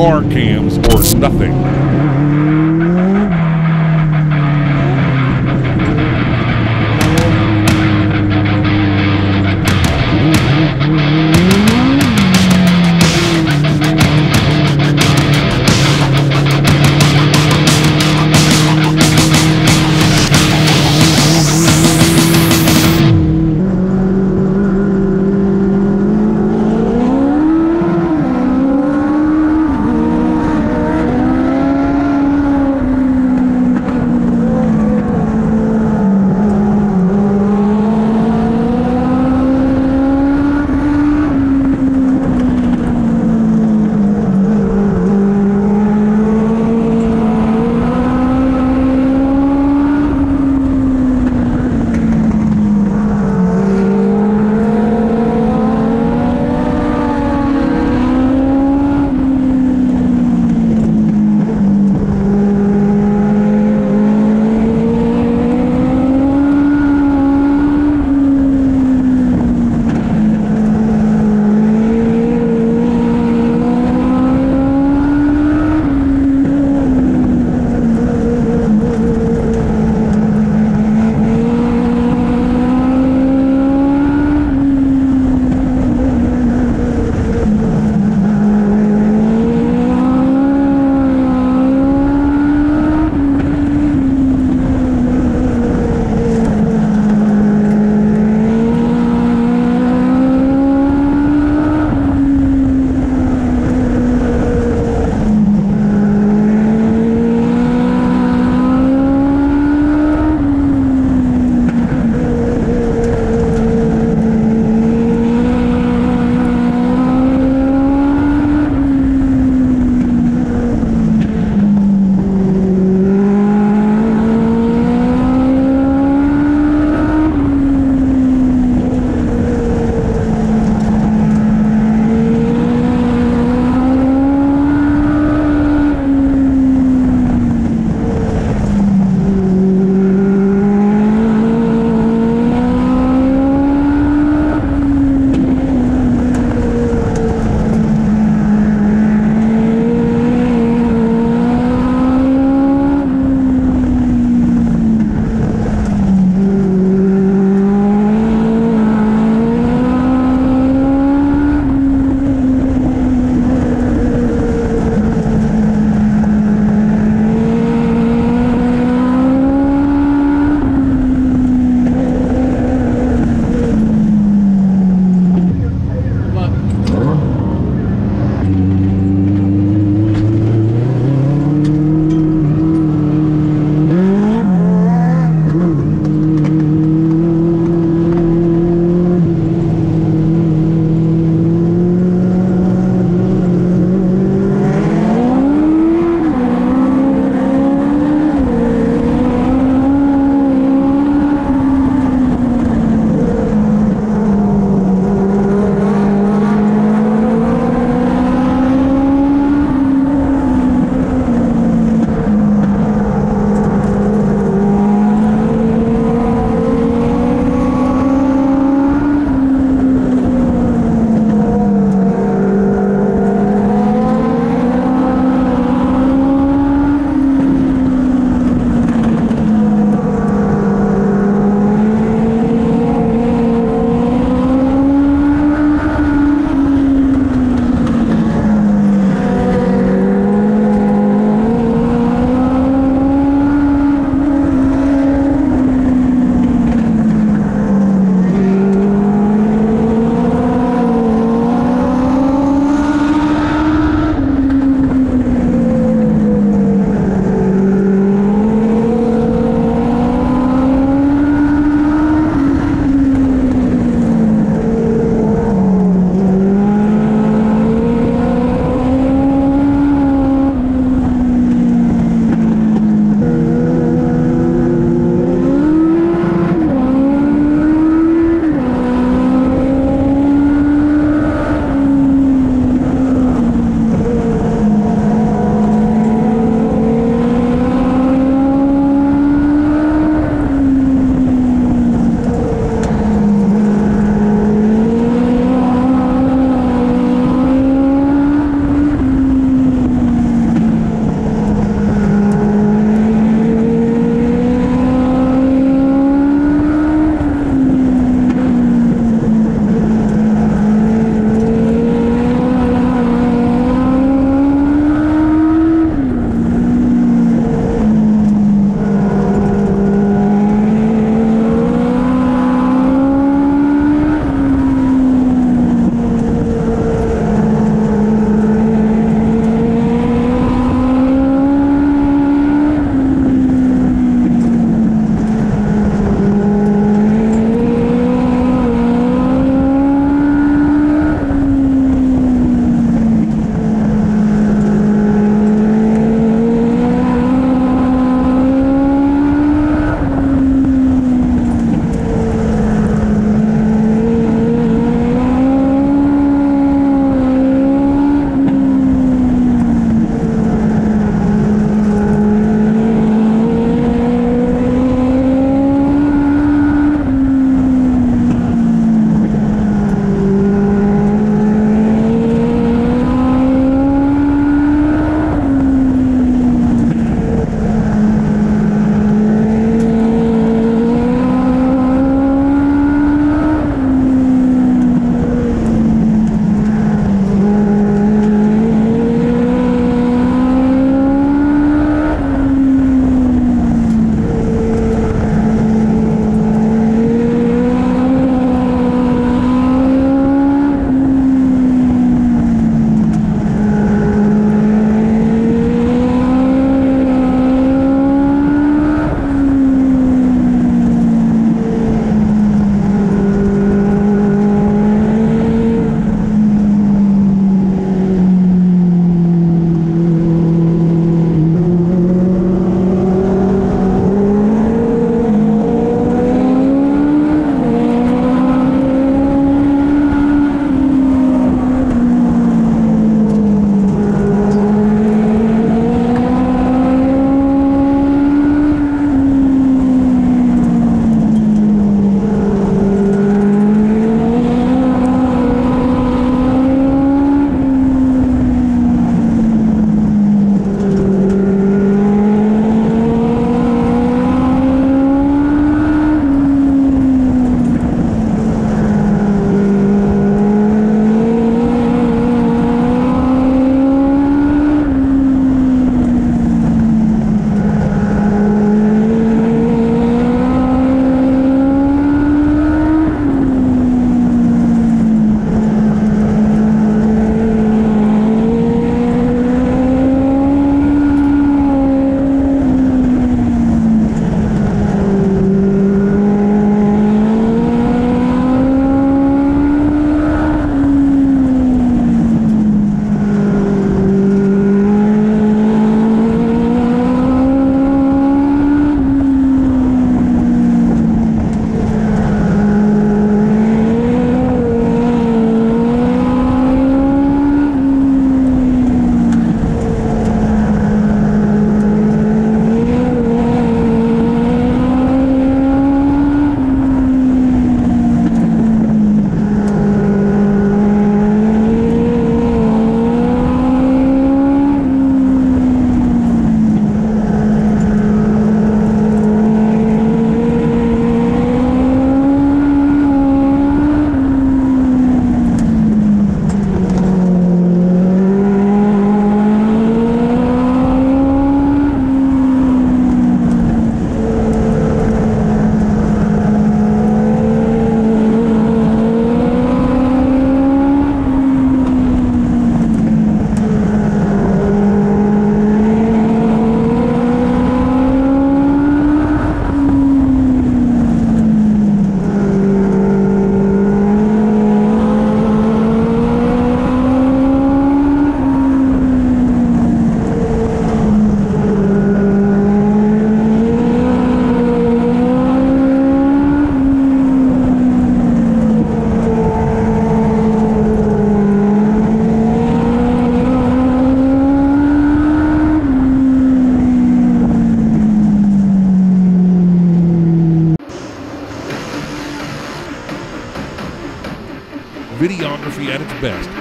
car cams or nothing.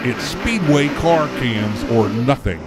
Its Speedway car cams or nothing.